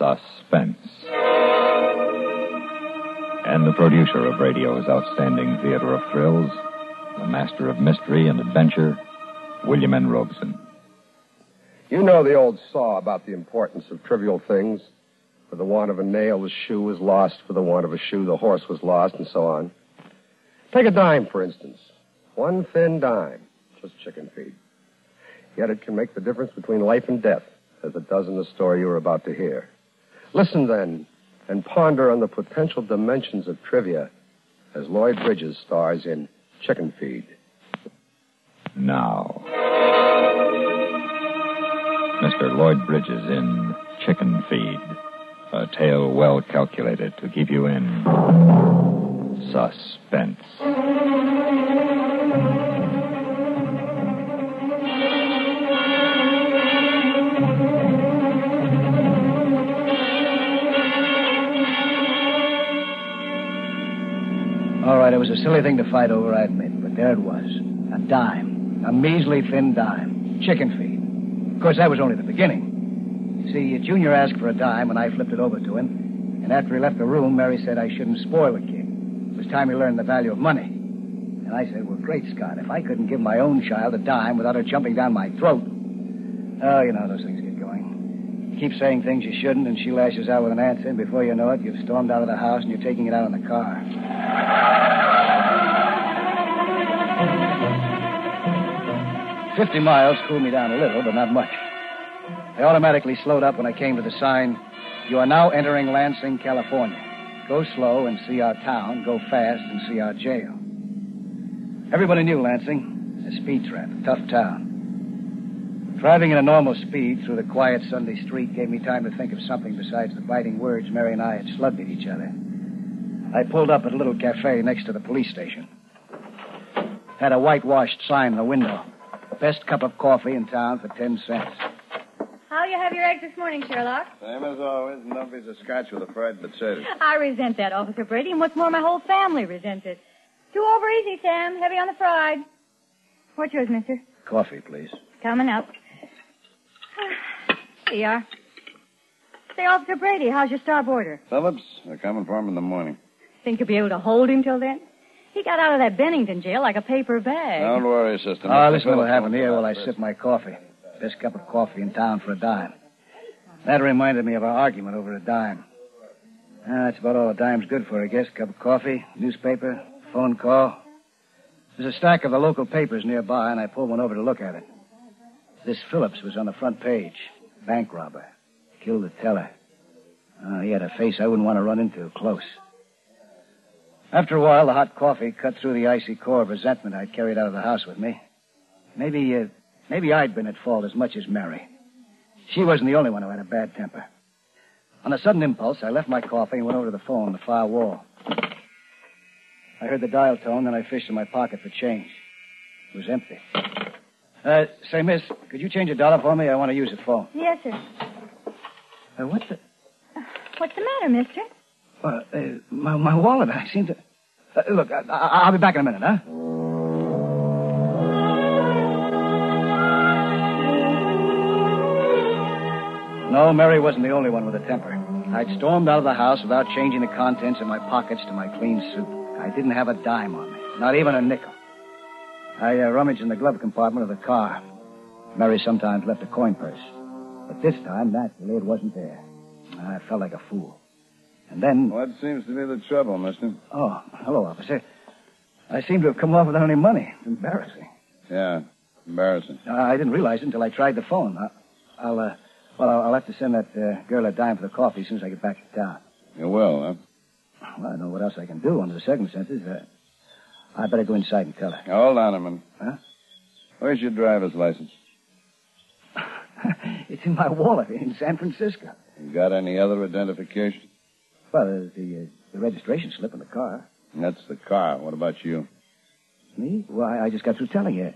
Suspense. And the producer of radio's outstanding theater of thrills, the master of mystery and adventure, William N. Robson. You know the old saw about the importance of trivial things. For the want of a nail, the shoe was lost. For the want of a shoe, the horse was lost, and so on. Take a dime, for instance. One thin dime. Just chicken feed. Yet it can make the difference between life and death, as it does in the story you're about to hear. Listen, then, and ponder on the potential dimensions of trivia as Lloyd Bridges stars in Chicken Feed. Now, Mr. Lloyd Bridges in Chicken Feed, a tale well calculated to keep you in suspense. Right, it was a silly thing to fight over, I admit, but there it was. A dime. A measly thin dime. Chicken feed. Of course, that was only the beginning. You see, Junior asked for a dime, and I flipped it over to him. And after he left the room, Mary said I shouldn't spoil the kid. It was time he learned the value of money. And I said, well, great Scott, if I couldn't give my own child a dime without her jumping down my throat. Oh, you know, how those things get going. You keep saying things you shouldn't, and she lashes out with an answer, and before you know it, you've stormed out of the house and you're taking it out in the car. Fifty miles cooled me down a little, but not much. I automatically slowed up when I came to the sign, You are now entering Lansing, California. Go slow and see our town. Go fast and see our jail. Everybody knew Lansing. A speed trap, a tough town. Driving at a normal speed through the quiet Sunday street gave me time to think of something besides the biting words Mary and I had slugged at each other. I pulled up at a little cafe next to the police station. Had a whitewashed sign in the window. Best cup of coffee in town for ten cents. How you have your eggs this morning, Sherlock? Same as always, no piece of scotch with a fried potato. I resent that, Officer Brady, and what's more, my whole family resents it. Too over easy, Sam. Heavy on the fried. What's yours, mister? Coffee, please. Coming up. Here you are. Say, Officer Brady, how's your starboarder? Phillips, they're coming for him in the morning. Think you'll be able to hold him till then? He got out of that Bennington jail like a paper bag. Don't worry, sister. Oh, Mr. listen to what Phillips happened here while I sip my coffee. Best cup of coffee in town for a dime. That reminded me of our argument over a dime. Ah, that's about all a dime's good for, I guess. Cup of coffee, newspaper, phone call. There's a stack of the local papers nearby, and I pulled one over to look at it. This Phillips was on the front page. Bank robber. Killed the teller. Ah, he had a face I wouldn't want to run into close. After a while, the hot coffee cut through the icy core of resentment I'd carried out of the house with me. Maybe, uh, maybe I'd been at fault as much as Mary. She wasn't the only one who had a bad temper. On a sudden impulse, I left my coffee and went over to the phone on the far wall. I heard the dial tone, then I fished in my pocket for change. It was empty. Uh, say, miss, could you change a dollar for me? I want to use the phone. Yes, sir. Uh, what the? What's the matter, mister? Uh, my, my wallet. I seem to. Uh, look, I, I, I'll be back in a minute, huh? No, Mary wasn't the only one with a temper. I'd stormed out of the house without changing the contents of my pockets to my clean suit. I didn't have a dime on me, not even a nickel. I uh, rummaged in the glove compartment of the car. Mary sometimes left a coin purse. But this time, naturally, it wasn't there. I felt like a fool. And then. What seems to be the trouble, mister? Oh, hello, officer. I seem to have come off without any money. It's embarrassing. Yeah, embarrassing. Uh, I didn't realize it until I tried the phone. I, I'll, uh, well, I'll, I'll have to send that uh, girl a dime for the coffee as soon as I get back to town. You will, huh? Well, I don't know what else I can do under the circumstances. Uh, I better go inside and tell her. Hold on a minute. Huh? Where's your driver's license? it's in my wallet in San Francisco. You got any other identification? Well, there's the, uh, the registration slip in the car. That's the car. What about you? Me? Why, I just got through telling you.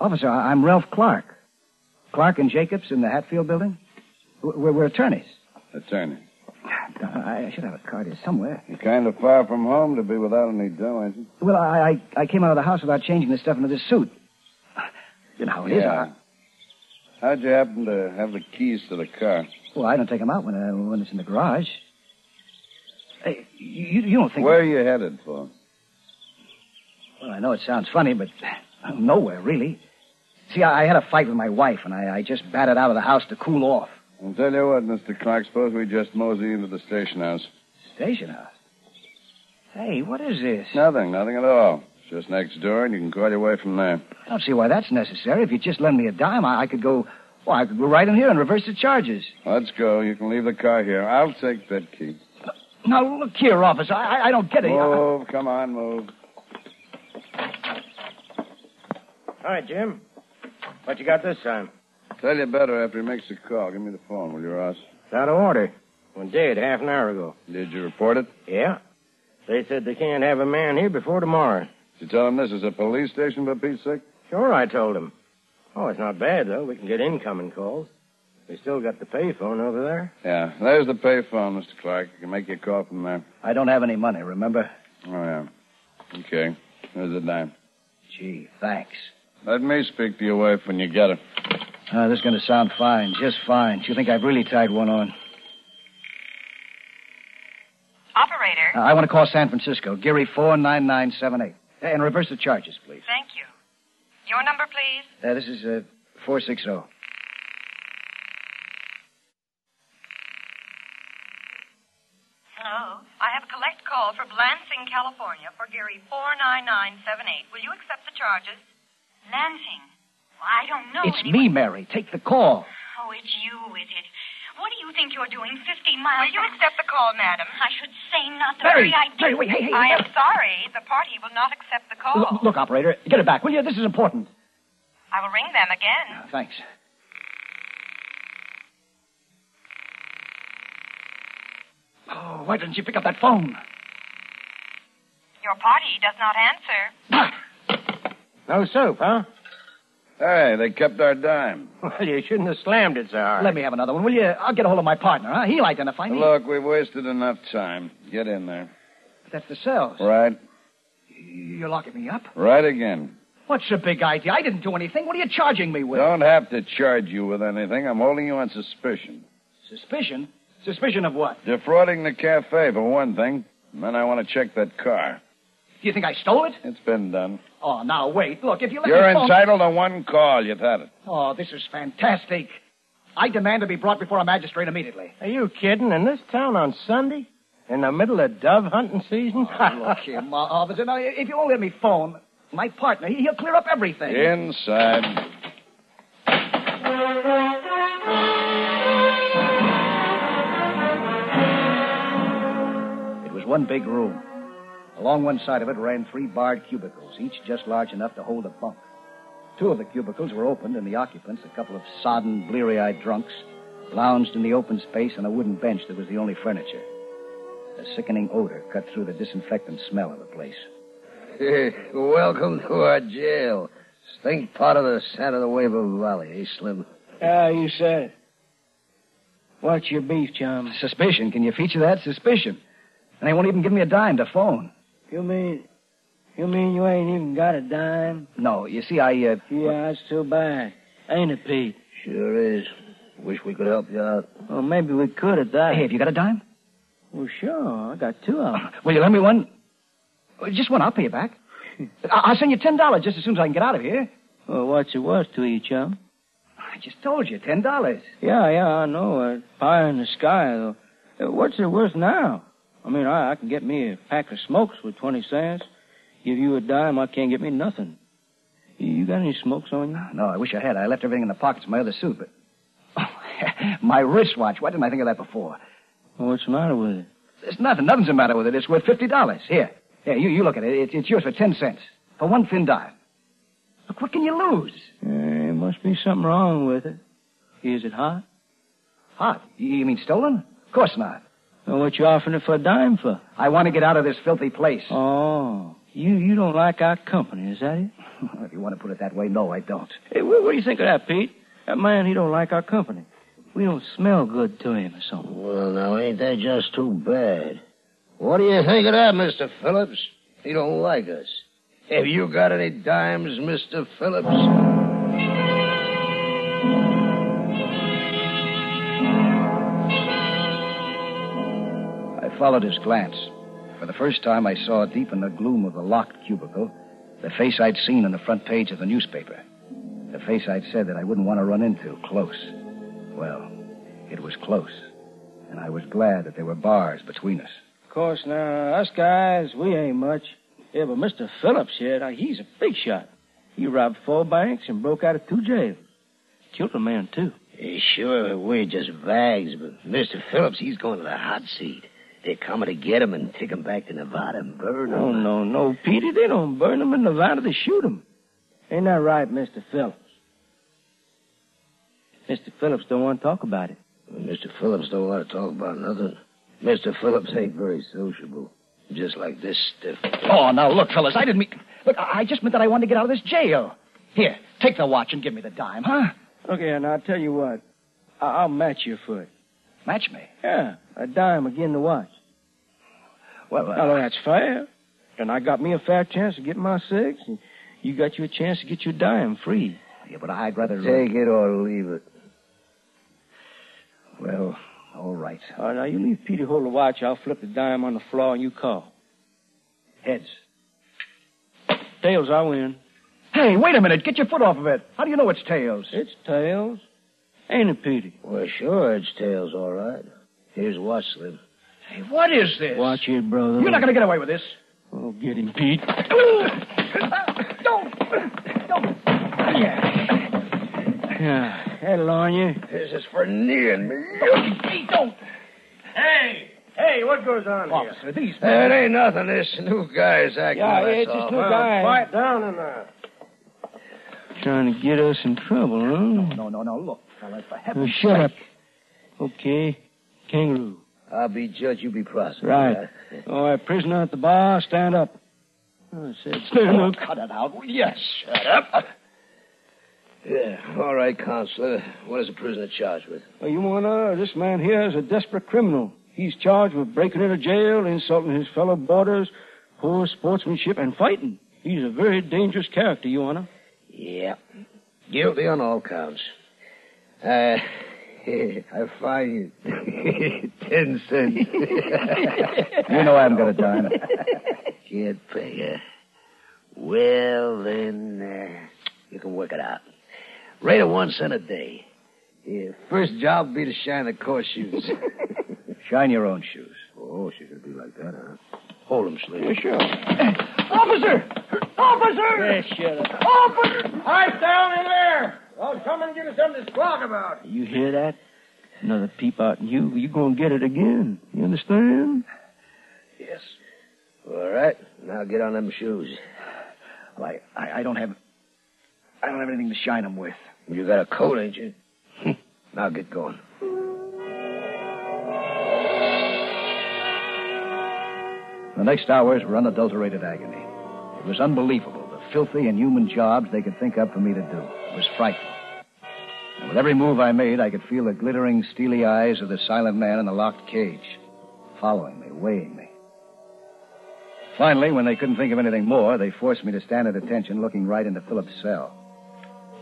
Officer, I- I'm Ralph Clark. Clark and Jacobs in the Hatfield building? We're, we're attorneys. Attorney. I should have a card here somewhere. You're kind of far from home to be without any dough, ain't you? Well, I, I, I came out of the house without changing the stuff into this suit. You know how it is. How'd you happen to have the keys to the car? Well, I don't take them out when, uh, when it's in the garage. Hey, you, you don't think... Where are you headed for? Well, I know it sounds funny, but nowhere, really. See, I, I had a fight with my wife, and I, I just batted out of the house to cool off. I'll tell you what, Mr. Clark, suppose we just mosey into the station house. Station house? Hey, what is this? Nothing, nothing at all. It's just next door, and you can call your way from there. I don't see why that's necessary. If you just lend me a dime, I, I could go... Well, I could go right in here and reverse the charges. Let's go. You can leave the car here. I'll take that key. Now, look here, officer. I, I, I don't get it. Move. Come on, move. All right, Jim. What you got this time? Tell you better after he makes the call. Give me the phone, will you, Ross? It's out of order. One dead half an hour ago. Did you report it? Yeah. They said they can't have a man here before tomorrow. Did you tell him this is a police station, for Pete's sake? Sure, I told him. Oh, it's not bad, though. We can get incoming calls. We still got the payphone over there. Yeah. There's the payphone, Mr. Clark. You can make your call from there. I don't have any money, remember? Oh, yeah. Okay. Here's the dime. Gee, thanks. Let me speak to your wife when you get her. Uh, this is going to sound fine, just fine. Do you think I've really tied one on? Operator, Uh, I want to call San Francisco. Geary 49978. And reverse the charges, please. thank you. Your number, please. Uh, this is uh, 460. Hello. I have a collect call from Lansing, California for Geary 49978. Will you accept the charges? Lansing? Well, I don't know. It's me, Mary. Take the call. Oh, it's you, is it? What do you think you're doing 50 miles? Will you accept the call, madam? I should say not the Mary, very idea. Mary, wait, hey, hey, I hey. am sorry. The party will not accept the call. Look, look, operator, get it back, will you? This is important. I will ring them again. Uh, thanks. Oh, why didn't you pick up that phone? Your party does not answer. No soup, huh? Hey, they kept our dime. Well, you shouldn't have slammed it so hard. Let me have another one, will you? I'll get a hold of my partner, huh? He'll identify me. Look, we've wasted enough time. Get in there. That's the cells. Right. You're locking me up? Right again. What's the big idea? I didn't do anything. What are you charging me with? Don't have to charge you with anything. I'm holding you on suspicion. Suspicion? Suspicion of what? Defrauding the cafe, for one thing. And then I want to check that car. Do you think I stole it? It's been done. Oh, now wait. Look, if you let me. You're me phone... entitled to one call. You've had it. Oh, this is fantastic. I demand to be brought before a magistrate immediately. Are you kidding? In this town on Sunday? In the middle of dove hunting season? Oh, look here, Ma- officer. Now, if you'll let me phone my partner, he'll clear up everything. Inside. It was one big room. Along one side of it ran three barred cubicles, each just large enough to hold a bunk. Two of the cubicles were opened, and the occupants, a couple of sodden, bleary eyed drunks, lounged in the open space on a wooden bench that was the only furniture. A sickening odor cut through the disinfectant smell of the place. Welcome to our jail. Stink pot of the Santa the Nueva Valley, eh, Slim? Ah, you said it. What's your beef, chum? Suspicion. Can you feature that? Suspicion. And they won't even give me a dime to phone. You mean... You mean you ain't even got a dime? No, you see, I, uh. Yeah, that's too bad. Ain't it, Pete? Sure is. Wish we could help you out. Well, maybe we could at that. Hey, have you got a dime? Well, sure. I got two of them. Will you lend me one? Just one. I'll pay you back. I- I'll send you ten dollars just as soon as I can get out of here. Well, what's it worth to you, chum? I just told you, ten dollars. Yeah, yeah, I know. Uh, pie in the sky, though. Uh, what's it worth now? I mean, I, I can get me a pack of smokes with 20 cents. Give you a dime, I can't get me nothing. You got any smokes on you? No, I wish I had. I left everything in the pockets of my other suit, but my wristwatch. Why didn't I think of that before? Well, what's the matter with it? There's nothing. Nothing's the matter with it. It's worth fifty dollars. Here, here. You, you look at it. It's, it's yours for ten cents for one thin dime. Look, what can you lose? Uh, there must be something wrong with it. Is it hot? Hot? You mean stolen? Of course not. Well, what you offering it for a dime for? I want to get out of this filthy place. Oh, you you don't like our company, is that it? if you want to put it that way, no, I don't. Hey, what, what do you think of that, Pete? That man, he don't like our company. We don't smell good to him or something. Well, now, ain't that just too bad? What do you think of that, Mr. Phillips? He don't like us. Have you got any dimes, Mr. Phillips? I followed his glance. For the first time, I saw deep in the gloom of the locked cubicle the face I'd seen on the front page of the newspaper. The face I'd said that I wouldn't want to run into close. Well, it was close. And I was glad that there were bars between us. Of course, now, us guys, we ain't much. Yeah, but Mr. Phillips here, now, he's a big shot. He robbed four banks and broke out of two jails. Killed a man, too. Eh, sure, we're just vags, but Mr. Phillips, he's going to the hot seat. They're coming to get him and take him back to Nevada and burn him. Oh, no, no, Peter. They don't burn him in Nevada. They shoot him. Ain't that right, Mr. Phillips? Mr. Phillips don't want to talk about it. Mr. Phillips don't want to talk about nothing. Mr. Phillips ain't very sociable. Just like this stiff. Oh, now look, fellas, I didn't mean. Look, I I just meant that I wanted to get out of this jail. Here, take the watch and give me the dime, huh? Okay, now I'll tell you what. I- I'll match your foot. Match me. Yeah, a dime again the watch. Well, uh, Now, that's fair. And I got me a fair chance to get my six, and you got you a chance to get your dime free. yeah, but I'd rather. Take it or leave it. Well, all right. All right, now you leave Peter hold the watch. I'll flip the dime on the floor, and you call. Heads. Tails, I win. Hey, wait a minute. Get your foot off of it. How do you know it's tails? It's tails. Ain't it, Petey? Well, sure, it's tails, all right. Here's watch slip. Hey, what is this? Watch it, brother. You're not going to get away with this. Oh, get him, Pete. Don't. Don't. Yeah. Yeah, that'll on you. This is for kneeing me. Pete, don't. Hey, hey, what goes on Officer, these It ain't nothing. This new guy's acting. Yeah, that's it's all. just new guy. Quiet down in there. Trying to get us in trouble, huh? No, no, no. no. Look, fellas, for Oh, heaven's shut up. sake. Okay. Kangaroo. I'll be judge, you be prosecutor. Right. All right, prisoner at the bar, stand up. Oh, I said stand Oh, up. cut it out. will you? Shut up. Yeah, all right, counselor. What is the prisoner charged with? Oh, you want to this man here is a desperate criminal. He's charged with breaking into jail, insulting his fellow boarders, poor sportsmanship, and fighting. He's a very dangerous character, you wanna? Yeah. Guilty on all counts. Uh, I fine you ten cents. You know I haven't got a dime. Can't pay, huh? Well, then, uh, you can work it out. Rate of one cent a day. Yeah, first job will be to shine the court shoes. Shine your own shoes. oh, she should be like that, huh? Hold him, Slim. sure. Officer! Officer! Yeah, shut up. Officer! Pipe down in there. Come and give us something to squawk about. You hear that? Another peep out in you, you're gonna get it again. You understand? Yes. All right. Now get on them shoes. Well, I, I, I don't have. I don't have anything to shine them with. You got a coat, ain't you? Hmm. now get going. The next hours were unadulterated agony. It was unbelievable, filthy, inhuman jobs they could think up for me to do. It was frightful. And with every move I made, I could feel the glittering, steely eyes of the silent man in the locked cage, following me, weighing me. Finally, when they couldn't think of anything more, they forced me to stand at attention, looking right into Phillips' cell.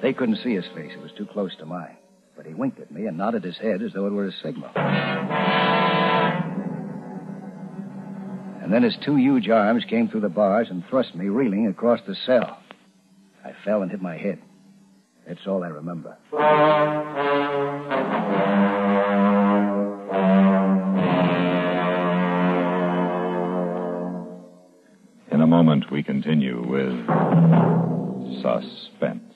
They couldn't see his face, it was too close to mine. But he winked at me and nodded his head as though it were a signal. And then his two huge arms came through the bars and thrust me reeling across the cell. I fell and hit my head. That's all I remember. In a moment, we continue with Suspense.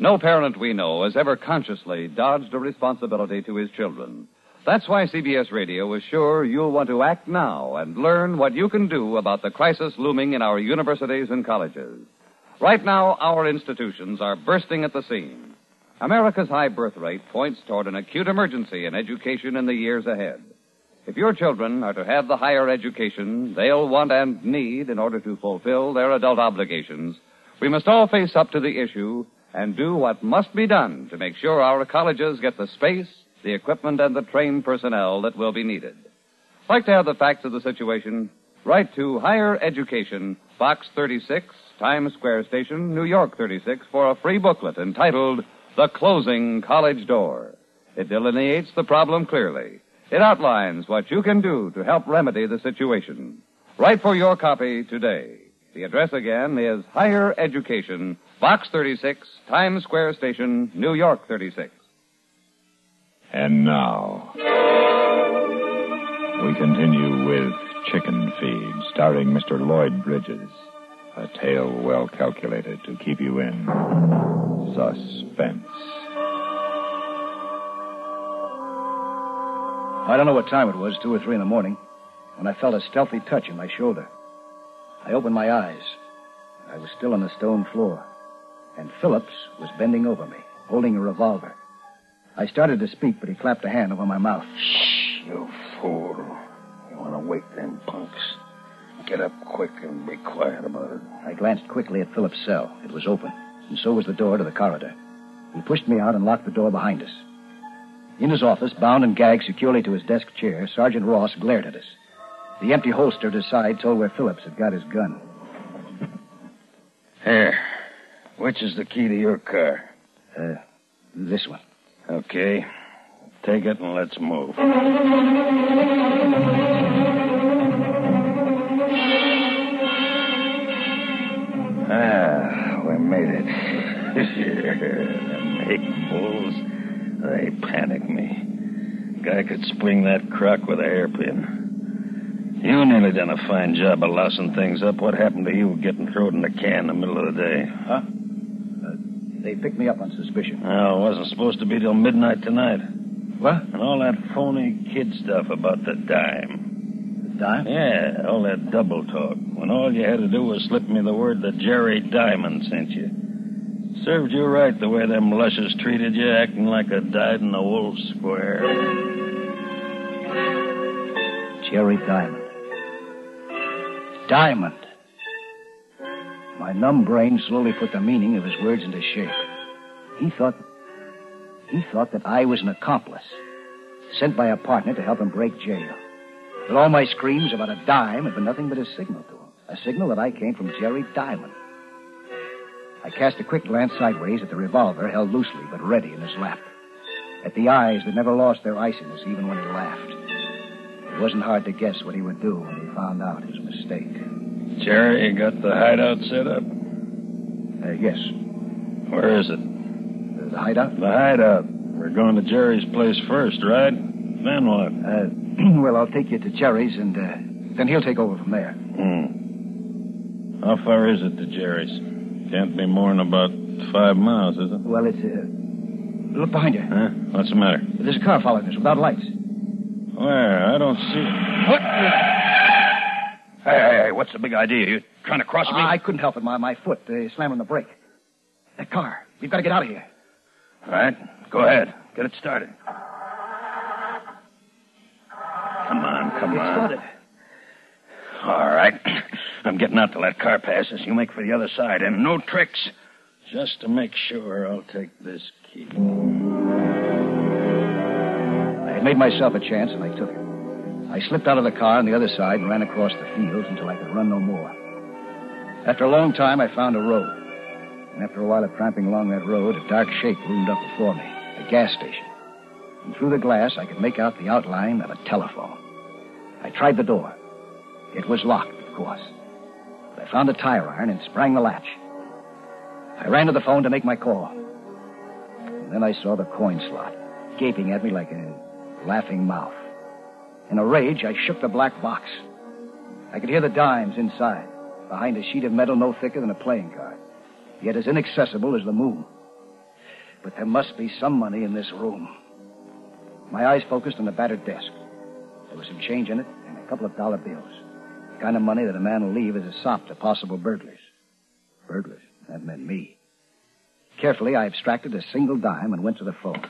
No parent we know has ever consciously dodged a responsibility to his children. That's why CBS Radio is sure you'll want to act now and learn what you can do about the crisis looming in our universities and colleges. Right now, our institutions are bursting at the seams. America's high birth rate points toward an acute emergency in education in the years ahead. If your children are to have the higher education they'll want and need in order to fulfill their adult obligations, we must all face up to the issue and do what must be done to make sure our colleges get the space, the equipment, and the trained personnel that will be needed. Like to have the facts of the situation? Write to Higher Education, Box 36, Times Square Station, New York 36, for a free booklet entitled The Closing College Door. It delineates the problem clearly. It outlines what you can do to help remedy the situation. Write for your copy today. The address again is Higher Education, Box 36, Times Square Station, New York 36. And now, we continue with Chicken Feed, starring Mr. Lloyd Bridges. A tale well calculated to keep you in suspense. I don't know what time it was, two or three in the morning, when I felt a stealthy touch on my shoulder. I opened my eyes. I was still on the stone floor, and Phillips was bending over me, holding a revolver. I started to speak, but he clapped a hand over my mouth. Shh, you fool. You want to wake them punks. Get up quick and be quiet about it. I glanced quickly at Phillips' cell. It was open, and so was the door to the corridor. He pushed me out and locked the door behind us. In his office, bound and gagged securely to his desk chair, Sergeant Ross glared at us. The empty holster at his side told where Phillips had got his gun. Here. Which is the key to your car? Uh, this one. Okay. Take it and let's move. Ah, we made it. Make bulls. They panic me. Guy could spring that crock with a hairpin. You nearly done a fine job of lousing things up. What happened to you getting thrown in the can in the middle of the day? Huh? They picked me up on suspicion. No, it wasn't supposed to be till midnight tonight. What? And all that phony kid stuff about the dime. The dime? Yeah, all that double talk. When all you had to do was slip me the word that Jerry Diamond sent you. Served you right the way them lushes treated you, acting like a dyed-in-the-wool square. Jerry Diamond. Diamond. My numb brain slowly put the meaning of his words into shape. He thought. He thought that I was an accomplice, sent by a partner to help him break jail. That all my screams about a dime had been nothing but a signal to him. A signal that I came from Jerry Diamond. I cast a quick glance sideways at the revolver held loosely but ready in his lap. At the eyes that never lost their iciness even when he laughed. It wasn't hard to guess what he would do when he found out his mistake. Jerry you got the hideout set up? Uh, yes. Where is it? The, hideout? The hideout. We're going to Jerry's place first, right? Then what? Uh, well, I'll take you to Jerry's, and uh, then he'll take over from there. Hmm. How far is it to Jerry's? Can't be more than about five miles, is it? Well, it's. Uh, look behind you. Huh? What's the matter? There's a car following us without lights. Where? I don't see. What? Hey, hey, hey, what's the big idea? You trying to cross me? I couldn't help it. My, my foot uh, slammed on the brake. That car. We've got to get out of here. All right. Go ahead. Get it started. Come on, come on. started. All right. I'm getting out till that car passes. You make for the other side, and no tricks. Just to make sure, I'll take this key. I made myself a chance, and I took it. I slipped out of the car on the other side and ran across the fields until I could run no more. After a long time, I found a road. And after a while of tramping along that road, a dark shape loomed up before me a gas station. And through the glass, I could make out the outline of a telephone. I tried the door. It was locked, of course. But I found a tire iron and sprang the latch. I ran to the phone to make my call. And then I saw the coin slot, gaping at me like a laughing mouth. In a rage, I shook the black box. I could hear the dimes inside, behind a sheet of metal no thicker than a playing card, yet as inaccessible as the moon. But there must be some money in this room. My eyes focused on the battered desk. There was some change in it and a couple of dollar bills. The kind of money that a man will leave as a sop to possible burglars. Burglars? That meant me. Carefully, I abstracted a single dime and went to the phone.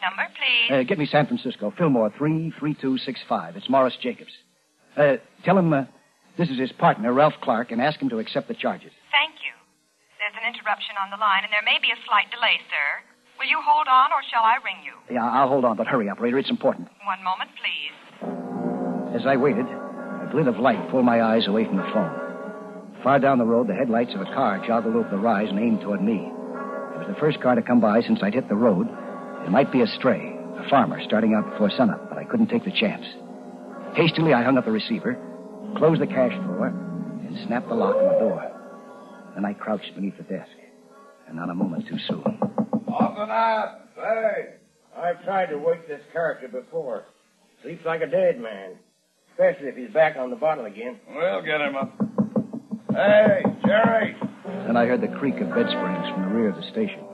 Number, please. Uh, get me San Francisco. Fillmore, 33265. It's Morris Jacobs. Uh, tell him uh, this is his partner, Ralph Clark, and ask him to accept the charges. Thank you. There's an interruption on the line, and there may be a slight delay, sir. Will you hold on, or shall I ring you? Yeah, I'll hold on, but hurry, operator. It's important. One moment, please. As I waited, a glint of light pulled my eyes away from the phone. Far down the road, the headlights of a car joggled over the rise and aimed toward me. It was the first car to come by since I'd hit the road. It might be a stray, a farmer starting out before sunup, but I couldn't take the chance. Hastily, I hung up the receiver, closed the cash drawer, and snapped the lock on the door. Then I crouched beneath the desk, and not a moment too soon. Open up! Hey! I've tried to wake this character before. Sleeps like a dead man. Especially if he's back on the bottle again. We'll get him up. Hey, Jerry! Then I heard the creak of bed springs from the rear of the station.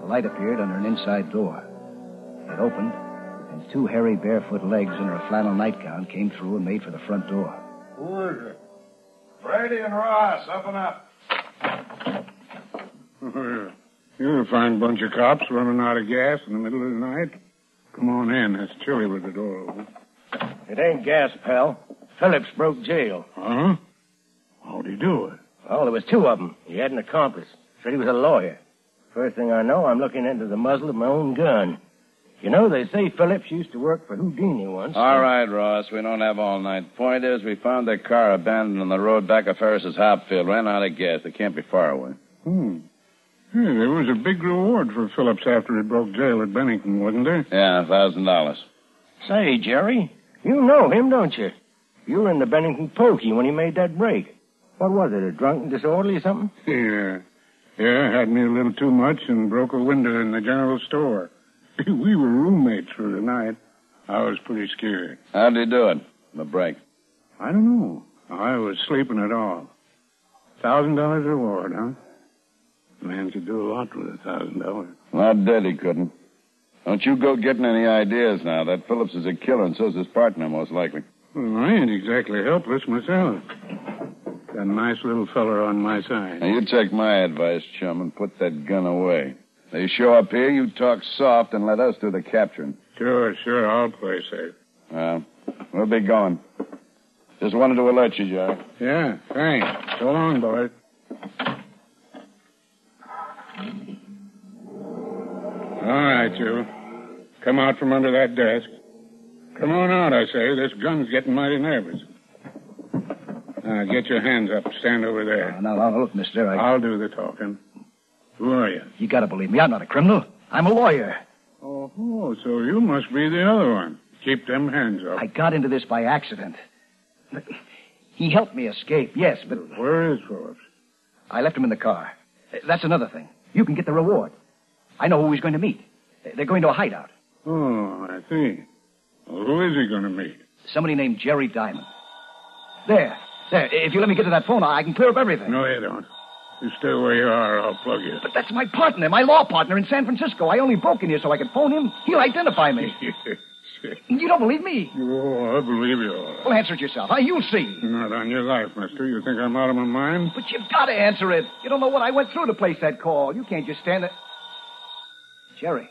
The light appeared under an inside door. It opened, and two hairy barefoot legs in her flannel nightgown came through and made for the front door. Who is it? Brady and Ross, up and up. You're a fine bunch of cops running out of gas in the middle of the night. Come on in. It's chilly with the door open. It ain't gas, pal. Phillips broke jail. Huh? How'd he do it? Well, there was two of them. He had an accomplice. Said he was a lawyer. First thing I know, I'm looking into the muzzle of my own gun. You know, they say Phillips used to work for Houdini once. All right, Ross. We don't have all night. Point is, we found their car abandoned on the road back of Ferris's hop field. Ran out of gas. They can't be far away. Hmm. Yeah, there was a big reward for Phillips after he broke jail at Bennington, wasn't there? Yeah, a thousand dollars. Say, Jerry, you know him, don't you? You were in the Bennington pokey when he made that break. What was it, a drunken disorderly or something? Yeah. Yeah, had me a little too much and broke a window in the general store. we were roommates for the night. I was pretty scared. How'd he do it? The break. I don't know. I was sleeping at all. Thousand dollars reward, huh? A man could do a lot with a thousand dollars. Not dead, he couldn't. Don't you go getting any ideas now. That Phillips is a killer, and so's his partner, most likely. Well, I ain't exactly helpless myself. Got a nice little feller on my side. Now, you take my advice, chum, and put that gun away. They show up here, you talk soft, and let us do the capturing. Sure, sure, I'll play safe. Well, we'll be going. Just wanted to alert you, Jack. Yeah, thanks. So long, boys. All right, you. Come out from under that desk. Come on out, I say. This gun's getting mighty nervous. Now, get your hands up. Stand over there. Uh, now, now, look, mister, I... I'll do the talking. Who are you? You gotta believe me. I'm not a criminal. I'm a lawyer. Oh, so you must be the other one. Keep them hands up. I got into this by accident. He helped me escape, yes, but Where is Phillips? I left him in the car. That's another thing. You can get the reward. I know who he's going to meet. They're going to a hideout. Oh, I see. Well, who is he going to meet? Somebody named Jerry Diamond. There. There. If you let me get to that phone, I can clear up everything. No, you don't. You stay where you are, or I'll plug you. But that's my partner, my law partner in San Francisco. I only broke in here so I could phone him. He'll identify me. you don't believe me? Oh, I believe you. Well, answer it yourself. Huh? You'll see. Not on your life, mister. You think I'm out of my mind? But you've got to answer it. You don't know what I went through to place that call. You can't just stand there. Jerry.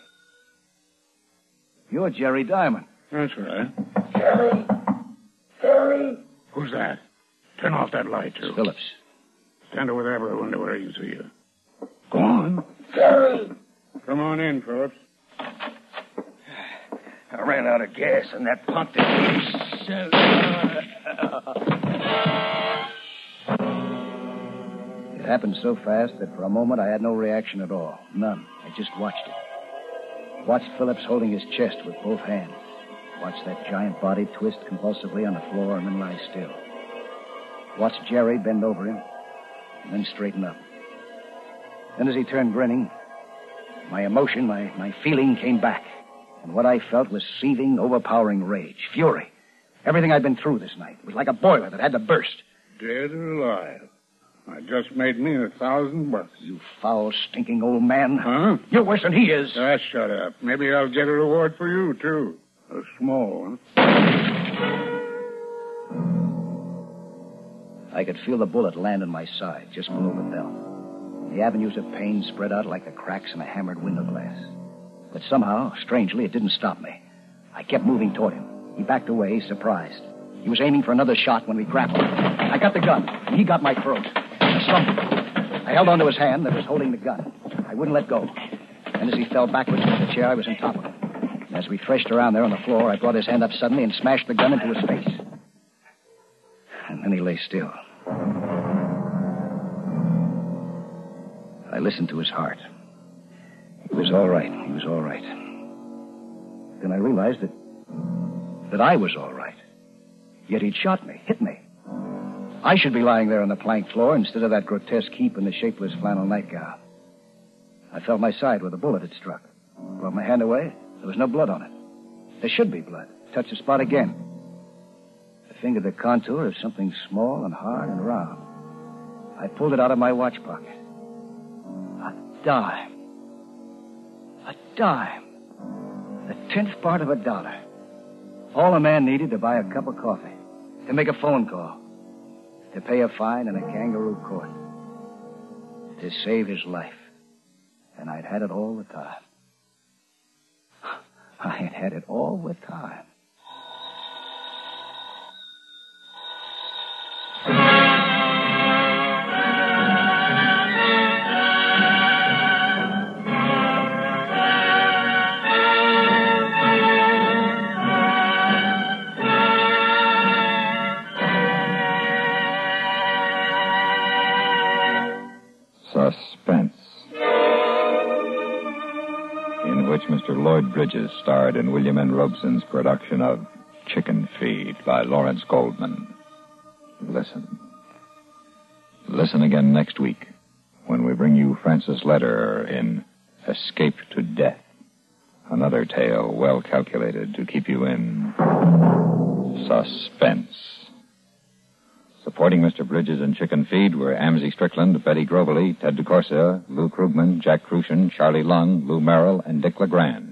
You're Jerry Diamond. That's right. Jerry! Jerry! Who's that? Turn off that light, too. Phillips. Stand over there by the window where I can see you. Go on. Jerry! Come on in, Phillips. I ran out of gas and that punk It happened so fast that for a moment I had no reaction at all. None. I just watched it. Watched Phillips holding his chest with both hands. Watched that giant body twist convulsively on the floor and then lie still. Watched Jerry bend over him and then straighten up. Then as he turned grinning, my emotion, my, my feeling came back. And what I felt was seething, overpowering rage, fury. Everything I'd been through this night was like a boiler that had to burst. Dead or alive. I just made me a thousand bucks. You foul, stinking old man. Huh? You're worse than he is. Ah, shut up. Maybe I'll get a reward for you, too. A small one. I could feel the bullet land in my side, just below the belt. The avenues of pain spread out like the cracks in a hammered window glass. But somehow, strangely, it didn't stop me. I kept moving toward him. He backed away, surprised. He was aiming for another shot when we grappled. I got the gun, and he got my throat. I. I held onto his hand that was holding the gun. I wouldn't let go. And as he fell backwards into the chair, I was on top of him. And as we threshed around there on the floor, I brought his hand up suddenly and smashed the gun into his face. And then he lay still. I listened to his heart. He was all right. He was all right. Then I realized that that I was all right. Yet he'd shot me, hit me. I should be lying there on the plank floor instead of that grotesque heap in the shapeless flannel nightgown. I felt my side where the bullet had struck. Brought my hand away. There was no blood on it. There should be blood. Touch the spot again. Fingered the contour of something small and hard and round. I pulled it out of my watch pocket. A dime. A dime. The tenth part of a dollar. All a man needed to buy a cup of coffee, to make a phone call, to pay a fine in a kangaroo court, to save his life. And I'd had it all the time. I had had it all the time. Bridges starred in William N. Robson's production of Chicken Feed by Lawrence Goldman. Listen. Listen again next week when we bring you Francis Lederer in Escape to Death. Another tale well calculated to keep you in suspense. Supporting Mr. Bridges and Chicken Feed were Amzie Strickland, Betty Groveley, Ted DeCorsia, Lou Krugman, Jack Kruschen, Charlie Lung, Lou Merrill, and Dick LeGrand.